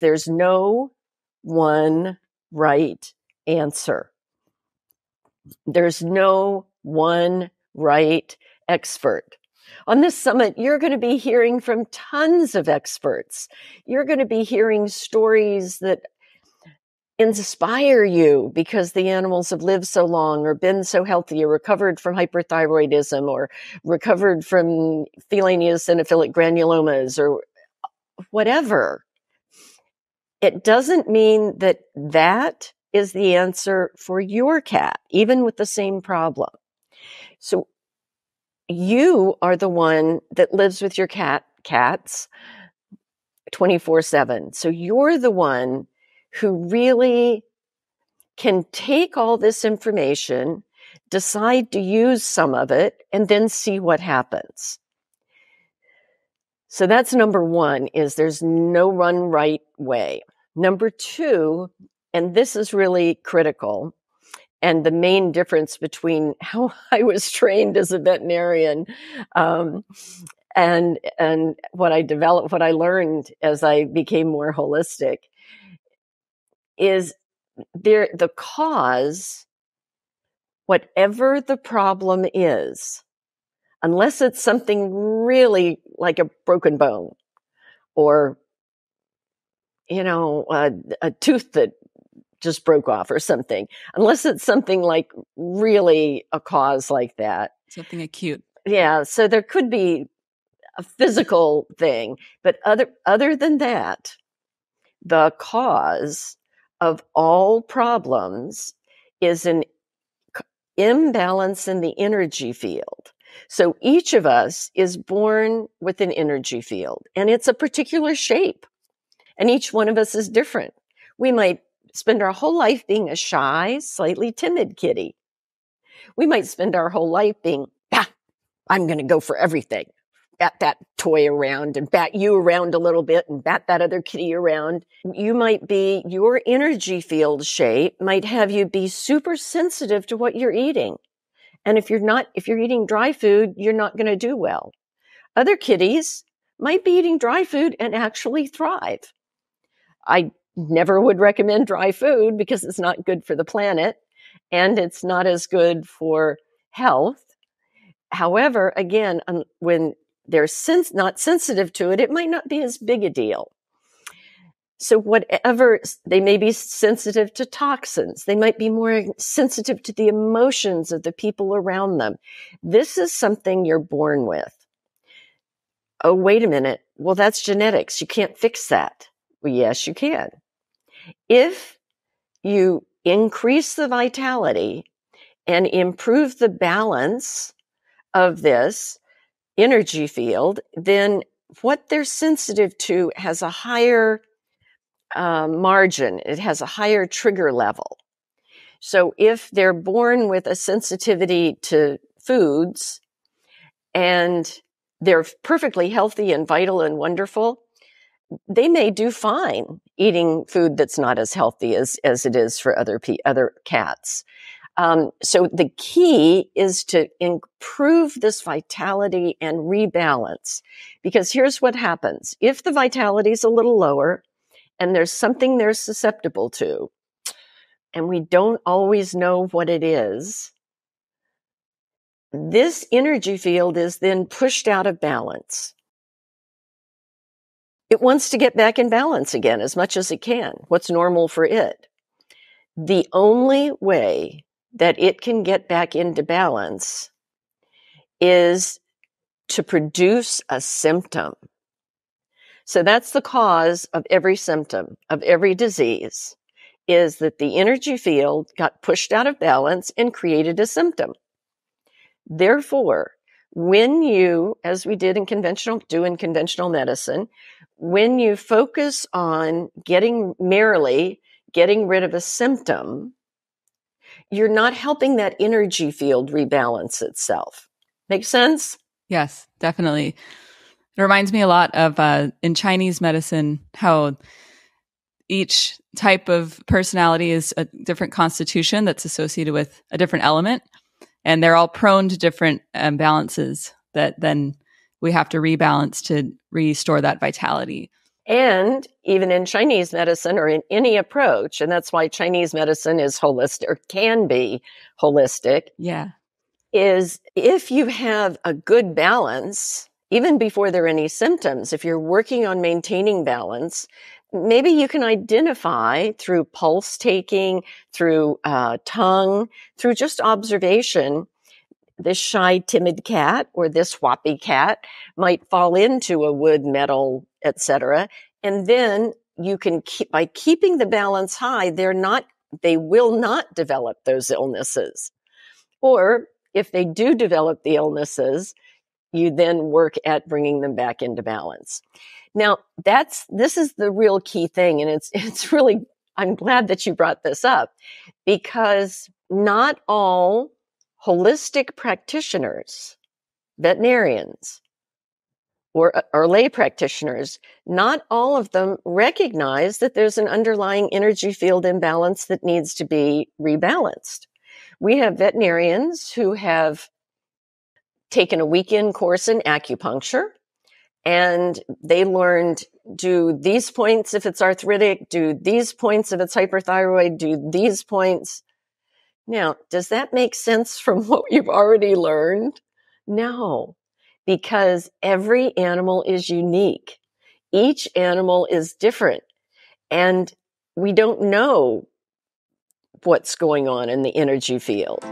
there's no one right answer. There's no one right expert. On this summit, you're going to be hearing from tons of experts. You're going to be hearing stories that inspire you because the animals have lived so long or been so healthy or recovered from hyperthyroidism or recovered from feline eosinophilic granulomas or whatever. It doesn't mean that that is the answer for your cat, even with the same problem. So you are the one that lives with your cat, cats 24 seven. So you're the one who really can take all this information, decide to use some of it, and then see what happens. So that's number one is there's no run right way. Number two, and this is really critical, and the main difference between how I was trained as a veterinarian um, and and what I developed, what I learned as I became more holistic, is there the cause, whatever the problem is, unless it's something really like a broken bone or you know a, a tooth that just broke off or something, unless it's something like really a cause like that. Something acute. Yeah. So there could be a physical thing, but other, other than that, the cause of all problems is an imbalance in the energy field. So each of us is born with an energy field and it's a particular shape and each one of us is different. We might spend our whole life being a shy, slightly timid kitty. We might spend our whole life being, ah, I'm going to go for everything. Bat that toy around and bat you around a little bit and bat that other kitty around. You might be, your energy field shape might have you be super sensitive to what you're eating. And if you're not, if you're eating dry food, you're not going to do well. Other kitties might be eating dry food and actually thrive. I never would recommend dry food because it's not good for the planet and it's not as good for health. However, again, when they're sens- not sensitive to it, it might not be as big a deal. So whatever they may be sensitive to toxins, they might be more sensitive to the emotions of the people around them. This is something you're born with. Oh, wait a minute. Well, that's genetics. You can't fix that. Well, yes, you can. If you increase the vitality and improve the balance of this energy field, then what they're sensitive to has a higher uh, margin, it has a higher trigger level. So if they're born with a sensitivity to foods and they're perfectly healthy and vital and wonderful, they may do fine eating food that's not as healthy as, as it is for other, other cats. Um, so the key is to improve this vitality and rebalance because here's what happens. If the vitality is a little lower and there's something they're susceptible to, and we don't always know what it is, this energy field is then pushed out of balance it wants to get back in balance again as much as it can. What's normal for it? The only way that it can get back into balance is to produce a symptom. So that's the cause of every symptom of every disease is that the energy field got pushed out of balance and created a symptom. Therefore, when you, as we did in conventional, do in conventional medicine, when you focus on getting merely getting rid of a symptom, you're not helping that energy field rebalance itself. Make sense? Yes, definitely. It reminds me a lot of uh, in Chinese medicine how each type of personality is a different constitution that's associated with a different element, and they're all prone to different imbalances um, that then we have to rebalance to restore that vitality. And even in Chinese medicine or in any approach, and that's why Chinese medicine is holistic or can be holistic. Yeah. Is if you have a good balance, even before there are any symptoms, if you're working on maintaining balance, maybe you can identify through pulse taking, through uh, tongue, through just observation. This shy, timid cat or this whoppy cat might fall into a wood, metal, etc. And then you can keep by keeping the balance high. They're not. They will not develop those illnesses. Or if they do develop the illnesses, you then work at bringing them back into balance. Now, that's this is the real key thing and it's it's really I'm glad that you brought this up because not all holistic practitioners, veterinarians, or, uh, or lay practitioners, not all of them recognize that there's an underlying energy field imbalance that needs to be rebalanced. We have veterinarians who have taken a weekend course in acupuncture and they learned do these points if it's arthritic, do these points if it's hyperthyroid, do these points. Now, does that make sense from what you've already learned? No, because every animal is unique. Each animal is different and we don't know what's going on in the energy field.